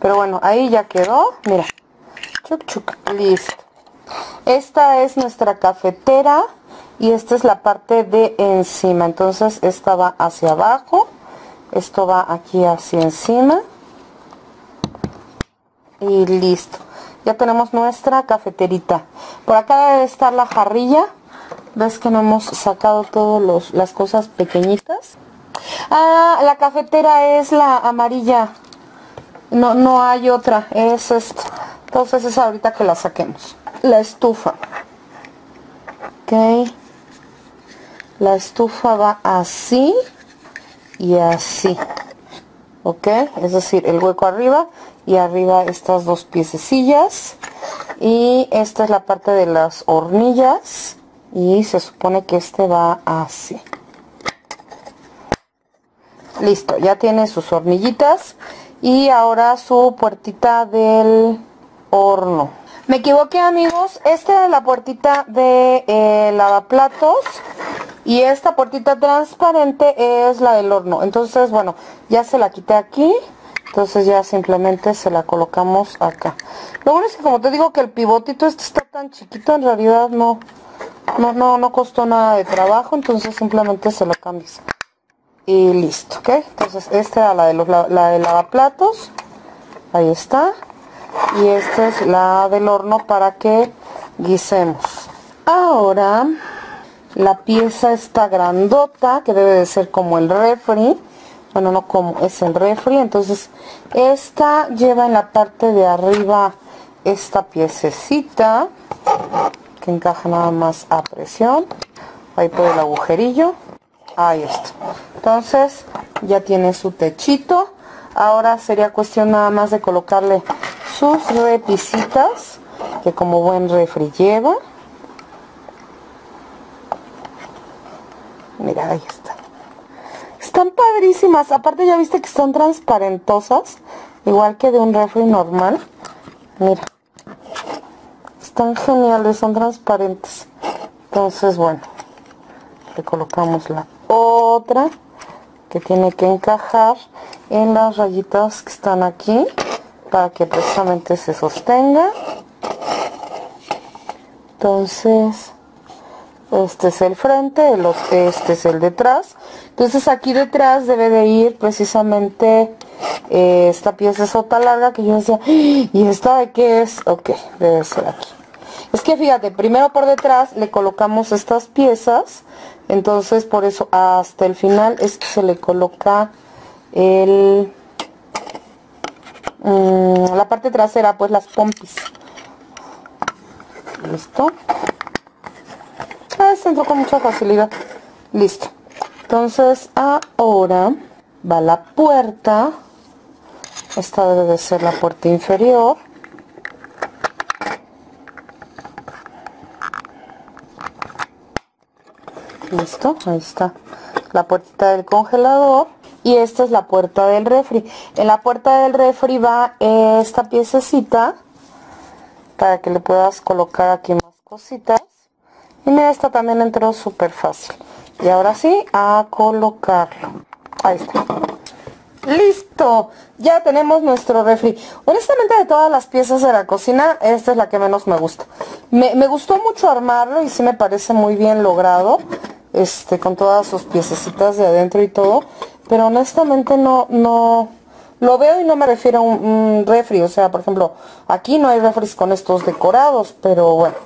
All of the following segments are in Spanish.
Pero bueno, ahí ya quedó. Mira. Chuc, chuc. Listo. Esta es nuestra cafetera. Y esta es la parte de encima. Entonces esta va hacia abajo. Esto va aquí hacia encima. Y listo. Ya tenemos nuestra cafeterita. Por acá debe estar la jarrilla. ¿Ves que no hemos sacado todas las cosas pequeñitas? Ah, la cafetera es la amarilla. No, no hay otra. Es esto. Entonces es ahorita que la saquemos. La estufa. Ok. La estufa va así y así. Ok. Es decir, el hueco arriba y arriba estas dos piececillas. Y esta es la parte de las hornillas. Y se supone que este va así. Listo, ya tiene sus hornillitas y ahora su puertita del horno. Me equivoqué amigos, esta es la puertita de eh, lavaplatos y esta puertita transparente es la del horno. Entonces, bueno, ya se la quité aquí, entonces ya simplemente se la colocamos acá. Lo bueno es que como te digo que el pivotito este está tan chiquito, en realidad no, no, no, no costó nada de trabajo, entonces simplemente se lo cambias y listo, ¿ok? Entonces esta era la de, los, la, de lavaplatos, ahí está, y esta es la del horno para que guisemos. Ahora la pieza está grandota, que debe de ser como el refri, bueno no como, es el refri, entonces esta lleva en la parte de arriba esta piececita, que encaja nada más a presión, ahí por el agujerillo, ahí está. Entonces ya tiene su techito. Ahora sería cuestión nada más de colocarle sus repisitas que como buen refri lleva. Mira ahí está. Están padrísimas. Aparte ya viste que están transparentosas igual que de un refri normal. Mira. Están geniales son transparentes. Entonces bueno le colocamos la otra que tiene que encajar en las rayitas que están aquí para que precisamente se sostenga. Entonces este es el frente este es el detrás. Entonces aquí detrás debe de ir precisamente eh, esta pieza sota larga que yo decía ¡Ah! y esta de qué es ok debe ser aquí. Es que fíjate primero por detrás le colocamos estas piezas entonces por eso hasta el final es que se le coloca el mm, la parte trasera pues las pompis. Listo ah, se entró con mucha facilidad. Listo. Entonces ahora va la puerta. Esta debe de ser la puerta inferior listo ahí está. La puerta del congelador y esta es la puerta del refri. En la puerta del refri va esta piececita para que le puedas colocar aquí más cositas. Y mira esta también entró súper fácil. Y ahora sí a colocarlo. Ahí está. Listo. Ya tenemos nuestro refri. Honestamente de todas las piezas de la cocina esta es la que menos me gusta. Me, me gustó mucho armarlo y sí me parece muy bien logrado este con todas sus piececitas de adentro y todo pero honestamente no no lo veo y no me refiero a un, refri o sea por ejemplo aquí no hay refris con estos decorados pero bueno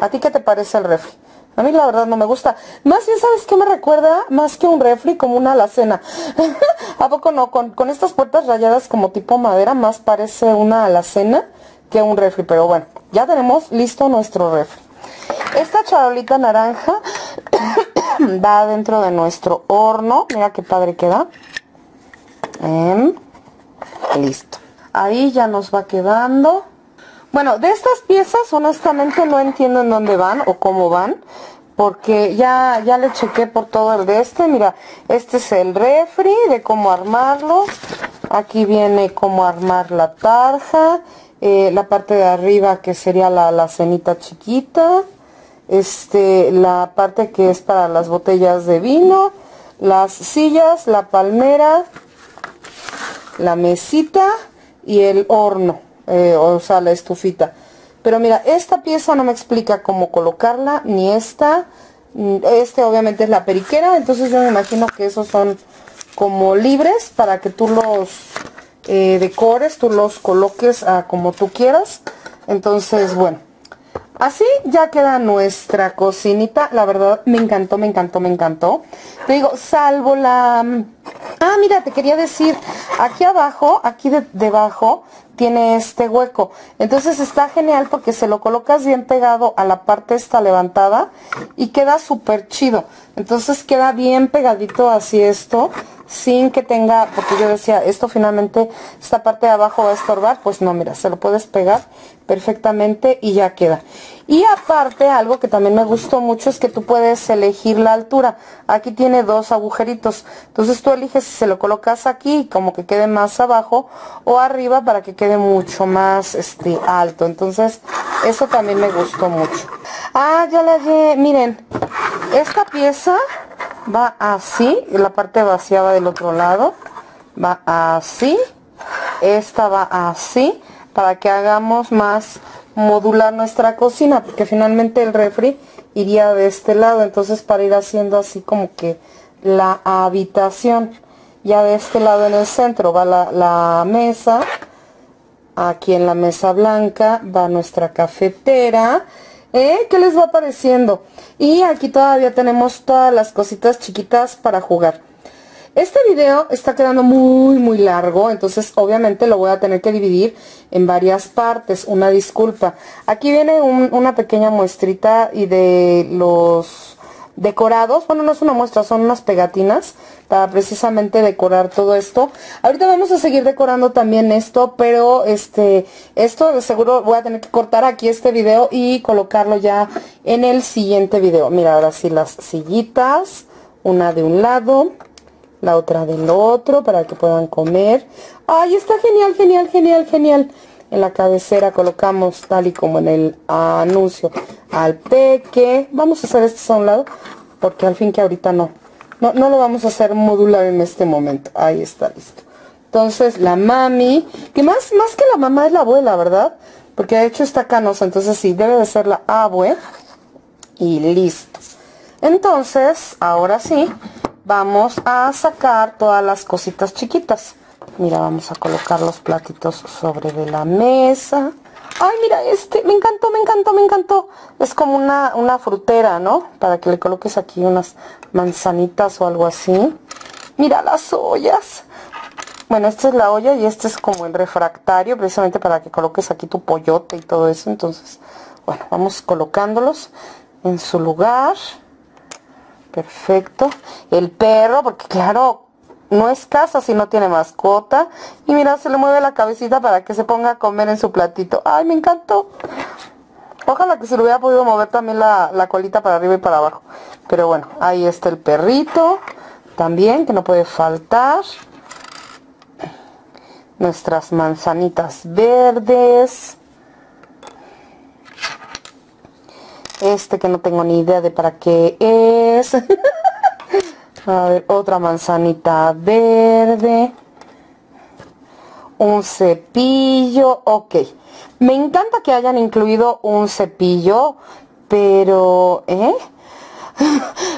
a ti qué te parece el refri a mí la verdad no me gusta. Más bien sabes qué me recuerda más que un refri como una alacena. A poco no con, con estas puertas rayadas como tipo madera más parece una alacena que un refri pero bueno ya tenemos listo nuestro refri esta charolita naranja va dentro de nuestro horno. Mira qué padre queda. Em, listo. Ahí ya nos va quedando. Bueno, de estas piezas honestamente no entiendo en dónde van o cómo van. Porque ya, ya le chequé por todo el de este. Mira, este es el refri de cómo armarlo. Aquí viene cómo armar la tarja. Eh, la parte de arriba que sería la, la cenita chiquita este, la parte que es para las botellas de vino, las sillas, la palmera, la mesita y el horno, eh, o sea, la estufita. Pero mira, esta pieza no me explica cómo colocarla, ni esta. Mm, este obviamente es la periquera, entonces yo me imagino que esos son como libres para que tú los eh, decores, tú los coloques a como tú quieras. Entonces, bueno, así ya queda nuestra cocinita. La verdad, me encantó, me encantó, me encantó. Te digo, salvo la... Ah, mira, te quería decir, aquí abajo, aquí debajo, tiene este hueco. Entonces está genial porque se lo colocas bien pegado a la parte esta levantada y queda súper chido. Entonces queda bien pegadito así esto sin que tenga, porque yo decía, esto finalmente, esta parte de abajo va a estorbar, pues no, mira, se lo puedes pegar perfectamente y ya queda. Y aparte, algo que también me gustó mucho es que tú puedes elegir la altura. Aquí tiene dos agujeritos. Entonces tú eliges si se lo colocas aquí, como que quede más abajo, o arriba para que quede mucho más este alto. Entonces, eso también me gustó mucho. Ah, ya la. Miren, esta pieza va así, la parte vacía va del otro lado, va así, esta va así, para que hagamos más modular nuestra cocina, porque finalmente el refri iría de este lado, entonces para ir haciendo así como que la habitación, ya de este lado en el centro va la, mesa, aquí en la mesa blanca va nuestra cafetera, ¿Eh? ¿Qué les va pareciendo? Y aquí todavía tenemos todas las cositas chiquitas para jugar. Este video está quedando muy muy largo, entonces obviamente lo voy a tener que dividir en varias partes, una disculpa. Aquí viene una pequeña muestrita y de los decorados, bueno no es una muestra, son unas pegatinas para precisamente decorar todo esto. Ahorita vamos a seguir decorando también esto, pero este esto de seguro voy a tener que cortar aquí este video y colocarlo ya en el siguiente video. Mira, ahora sí las sillitas, una de un lado, la otra del otro para que puedan comer. ¡Ay, está genial, genial, genial, genial! En la cabecera colocamos tal y como en el anuncio al peque. Vamos a hacer esto a un lado porque al fin que ahorita no. No, no lo vamos a hacer modular en este momento. Ahí está, listo. Entonces la mami, que más, más que la mamá es la abuela, ¿verdad? Porque de hecho está canosa, entonces sí, debe de ser la abue. Y listo. Entonces, ahora sí, vamos a sacar todas las cositas chiquitas. Mira, vamos a colocar los platitos sobre de la mesa. Ay, mira este, me encantó, me encantó, me encantó. Es como una, una frutera, ¿no? Para que le coloques aquí unas manzanitas o algo así. Mira las ollas. Bueno, esta es la olla y este es como el refractario, precisamente para que coloques aquí tu pollote y todo eso. Entonces, bueno, vamos colocándolos en su lugar. Perfecto. El perro, porque claro, no es casa si no tiene mascota. Y mira, se le mueve la cabecita para que se ponga a comer en su platito. ¡Ay, me encantó! Ojalá que se le hubiera podido mover también la, la colita para arriba y para abajo. Pero bueno, ahí está el perrito. También, que no puede faltar. Nuestras manzanitas verdes. Este que no tengo ni idea de para qué es. A ver, otra manzanita verde. Un cepillo. Ok. Me encanta que hayan incluido un cepillo, pero... ¿Eh?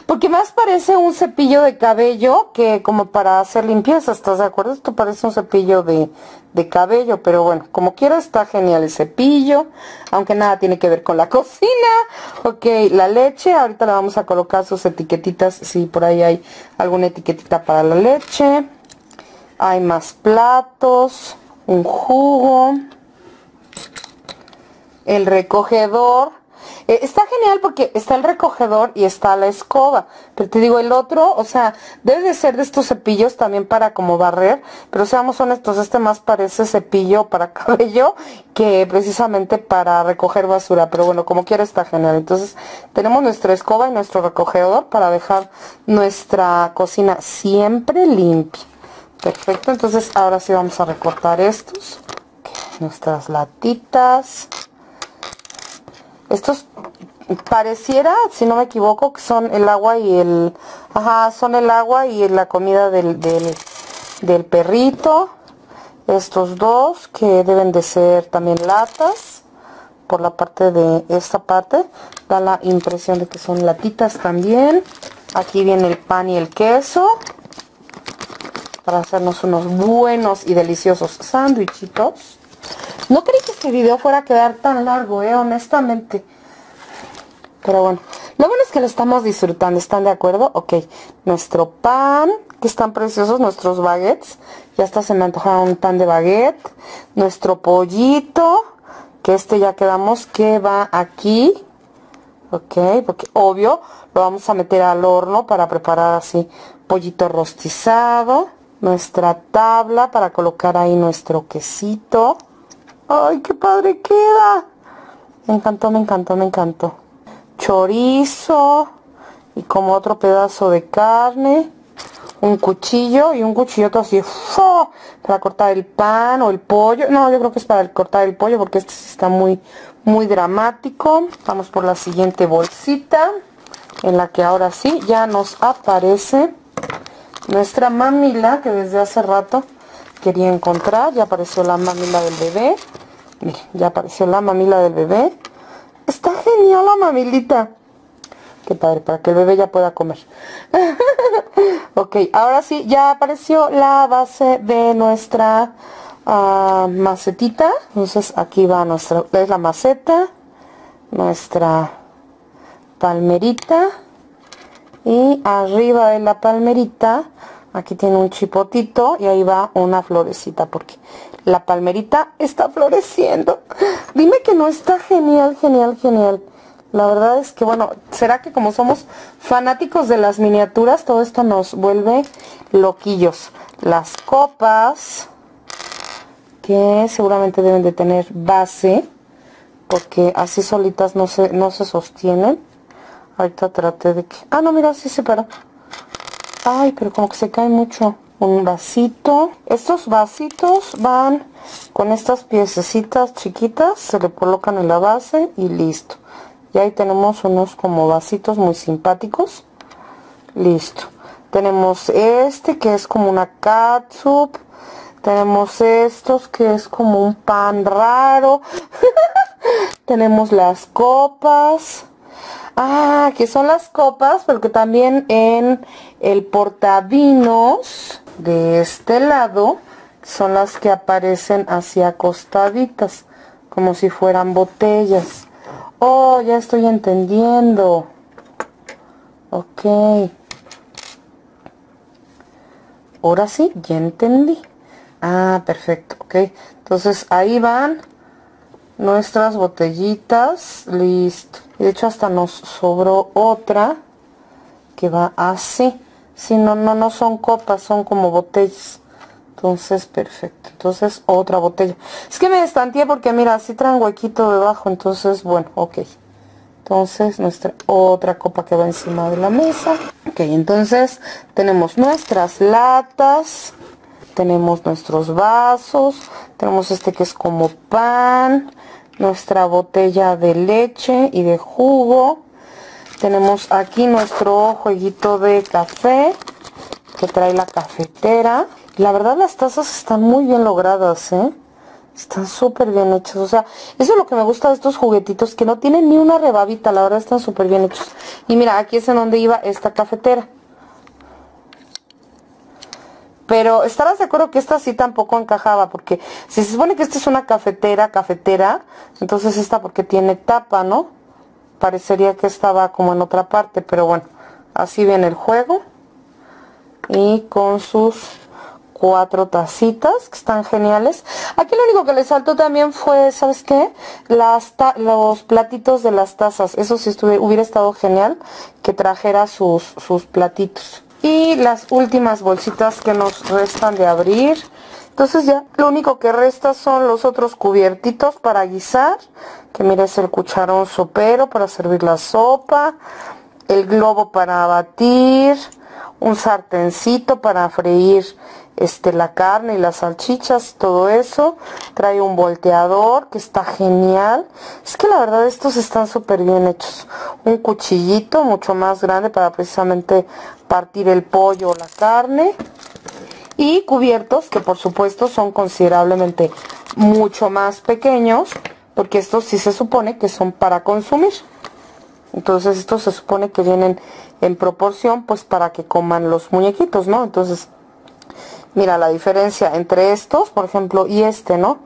Porque más parece un cepillo de cabello que como para hacer limpieza, ¿estás de acuerdo? Esto parece un cepillo de, de cabello, pero bueno, como quiera está genial el cepillo, aunque nada tiene que ver con la cocina. Ok, la leche, ahorita le vamos a colocar sus etiquetitas, si por ahí hay alguna etiquetita para la leche. Hay más platos, un jugo, el recogedor, eh, está genial porque está el recogedor y está la escoba. Pero te digo, el otro, o sea, debe de ser de estos cepillos también para como barrer. Pero seamos honestos, este más parece cepillo para cabello que precisamente para recoger basura. Pero bueno, como quiera está genial. Entonces, tenemos nuestra escoba y nuestro recogedor para dejar nuestra cocina siempre limpia. Perfecto, entonces ahora sí vamos a recortar estos. Nuestras latitas. Estos pareciera, si no me equivoco, que son el agua y el... Ajá, son el agua y la comida del, del, del perrito. estos dos que deben de ser también latas por la parte de esta parte. Da la impresión de que son latitas también. Aquí viene el pan y el queso para hacernos unos buenos y deliciosos sándwichitos no creí que este video fuera a quedar tan largo eh honestamente pero bueno lo bueno es que lo estamos disfrutando están de acuerdo ok nuestro pan que están preciosos nuestros baguettes. Ya hasta se me antoja un pan de baguette. Nuestro pollito, que este ya quedamos que va aquí. Ok, porque obvio lo vamos a meter al horno para preparar así pollito rostizado. Nuestra tabla para colocar ahí nuestro quesito. ¡Ay, qué padre queda! Me encantó, me encantó, me encantó. Chorizo y como otro pedazo de carne un cuchillo y un cuchilloto así para cortar el pan o el pollo. No, yo creo que es para cortar el pollo porque este está muy, muy dramático. Vamos por la siguiente bolsita en la que ahora sí ya nos aparece nuestra mamila que desde hace rato quería encontrar. Ya apareció la mamila del bebé. ya apareció la mamila del bebé. Está genial la mamilita. Qué padre, para que el bebé ya pueda comer. ok, ahora sí, ya apareció la base de nuestra uh, macetita. Entonces aquí va nuestra, es la maceta, nuestra palmerita. Y arriba de la palmerita, aquí tiene un chipotito y ahí va una florecita porque la palmerita está floreciendo. Dime que no está genial, genial, genial. La verdad es que, bueno, será que como somos fanáticos de las miniaturas, todo esto nos vuelve loquillos. Las copas, que seguramente deben de tener base, porque así solitas no se, no se sostienen. Ahorita traté de que... Ah, no, mira, sí se paró. Ay, pero como que se cae mucho. Un vasito. Estos vasitos van con estas piececitas chiquitas, se le colocan en la base y listo. Y ahí tenemos unos como vasitos muy simpáticos. Listo. Tenemos este que es como una catsup. Tenemos estos que es como un pan raro. tenemos las copas. Ah, que son las copas, porque también en el portavinos de este lado son las que aparecen así acostaditas, como si fueran botellas. Oh, ya estoy entendiendo. Ok. Ahora sí, ya entendí. Ah, perfecto, ok. Entonces ahí van nuestras botellitas. Listo. De hecho hasta nos sobró otra que va así. Si no, no, no son copas, son como botellas. Entonces, perfecto. Entonces, otra botella. Es que me destanteé porque, mira, así trae un huequito debajo. Entonces, bueno, ok. Entonces, nuestra otra copa que va encima de la mesa. Ok, entonces, tenemos nuestras latas. Tenemos nuestros vasos. Tenemos este que es como pan. Nuestra botella de leche y de jugo. Tenemos aquí nuestro jueguito de café que trae la cafetera. La verdad las tazas están muy bien logradas, ¿eh? Están súper bien hechas. O sea, eso es lo que me gusta de estos juguetitos, que no tienen ni una rebabita. La verdad están súper bien hechos. Y mira, aquí es en donde iba esta cafetera. Pero estarás de acuerdo que esta sí tampoco encajaba, porque si se supone que esta es una cafetera, cafetera, entonces esta porque tiene tapa, ¿no? Parecería que estaba como en otra parte, pero bueno, así viene el juego. Y con sus cuatro tacitas que están geniales. Aquí lo único que le saltó también fue sabes qué los platitos de las tazas. Eso sí hubiera estado genial que trajera sus sus platitos y las últimas bolsitas que nos restan de abrir. Entonces ya lo único que resta son los otros cubiertitos para guisar que mira es el cucharón sopero para servir la sopa el globo para batir un sartencito para freír este la carne y las salchichas todo eso. Trae un volteador que está genial. Es que la verdad estos están súper bien hechos. Un cuchillito mucho más grande para precisamente partir el pollo o la carne. Y cubiertos que por supuesto son considerablemente mucho más pequeños porque estos sí se supone que son para consumir. Entonces estos se supone que vienen en proporción pues para que coman los muñequitos no entonces mira la diferencia entre estos por ejemplo y este no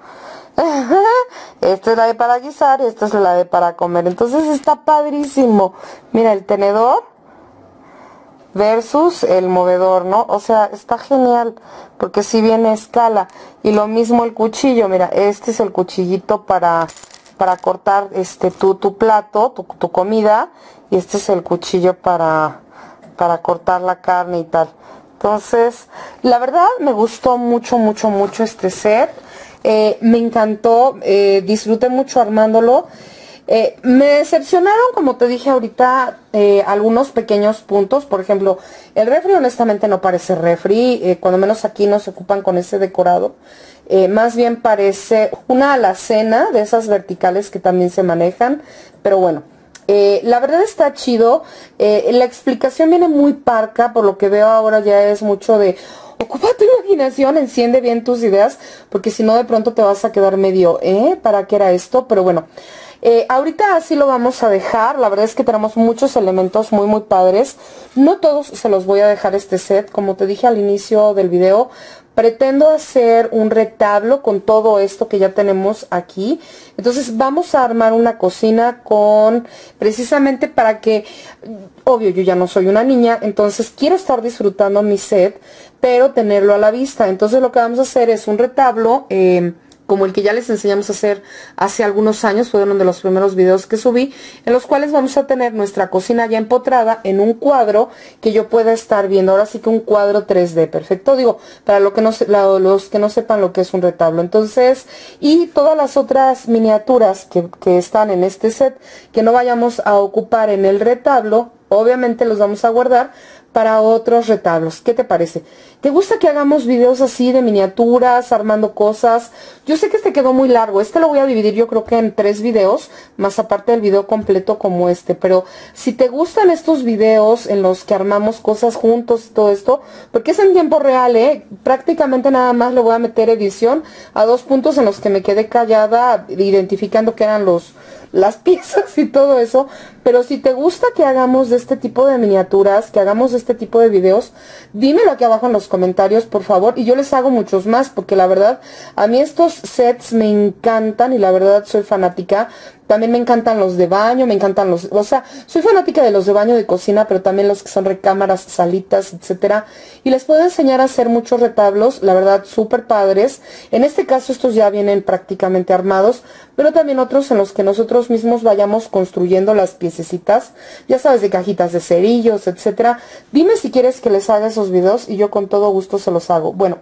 esta es la de para guisar esta es la de para comer entonces está padrísimo mira el tenedor versus el movedor, ¿no? O sea, está genial, porque si viene escala. Y lo mismo el cuchillo, mira, este es el cuchillito para, para cortar este tu, tu plato, tu, tu comida, y este es el cuchillo para, para cortar la carne y tal. Entonces, la verdad me gustó mucho, mucho, mucho este set. Eh, me encantó, eh, disfruté mucho armándolo. Eh, me decepcionaron, como te dije ahorita, algunos pequeños puntos. Por ejemplo, el refri honestamente no parece refri. Cuando menos aquí no se ocupan con ese decorado. más bien parece una alacena de esas verticales que también se manejan. Pero bueno, la verdad está chido. la explicación viene muy parca. Por lo que veo ahora ya es mucho de... Ocupa tu imaginación, enciende bien tus ideas, porque si no de pronto te vas a quedar medio, ¿eh? ¿Para qué era esto? Pero bueno, eh, ahorita así lo vamos a dejar, la verdad es que tenemos muchos elementos muy muy padres. No todos se los voy a dejar este set, como te dije al inicio del video, pretendo hacer un retablo con todo esto que ya tenemos aquí. Entonces vamos a armar una cocina con, precisamente para que, obvio yo ya no soy una niña, entonces quiero estar disfrutando mi set, pero tenerlo a la vista. Entonces lo que vamos a hacer es un retablo, eh, como el que ya les enseñamos a hacer hace algunos años, fue uno de los primeros videos que subí, en los cuales vamos a tener nuestra cocina ya empotrada en un cuadro que yo pueda estar viendo, ahora sí que un cuadro 3D, perfecto, digo, para lo que no, los que no sepan lo que es un retablo, entonces, y todas las otras miniaturas que, que están en este set, que no vayamos a ocupar en el retablo, obviamente los vamos a guardar para otros retablos. ¿Qué te parece? ¿Te gusta que hagamos videos así de miniaturas, armando cosas? Yo sé que este quedó muy largo. Este lo voy a dividir yo creo que en tres videos, más aparte del video completo como este. Pero si te gustan estos videos en los que armamos cosas juntos y todo esto, porque es en tiempo real, ¿eh? Prácticamente nada más le voy a meter edición a dos puntos en los que me quedé callada identificando que eran los las piezas y todo eso. Pero si te gusta que hagamos de este tipo de miniaturas, que hagamos de este tipo de videos, dímelo aquí abajo en los comentarios, por favor. Y yo les hago muchos más, porque la verdad, a mí estos sets me encantan y la verdad soy fanática. También me encantan los de baño, me encantan los, o sea, soy fanática de los de baño de cocina, pero también los que son recámaras, salitas, etcétera. Y les puedo enseñar a hacer muchos retablos, la verdad, súper padres. En este caso estos ya vienen prácticamente armados, pero también otros en los que nosotros mismos vayamos construyendo las piececitas, ya sabes, de cajitas de cerillos, etcétera. Dime si quieres que les haga esos videos y yo con todo gusto se los hago. Bueno,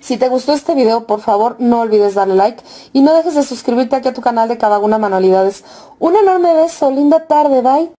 si te gustó este video, por favor, no olvides darle like y no dejes de suscribirte aquí a tu canal de Cada Una Manualidades. Un enorme beso, linda tarde, bye.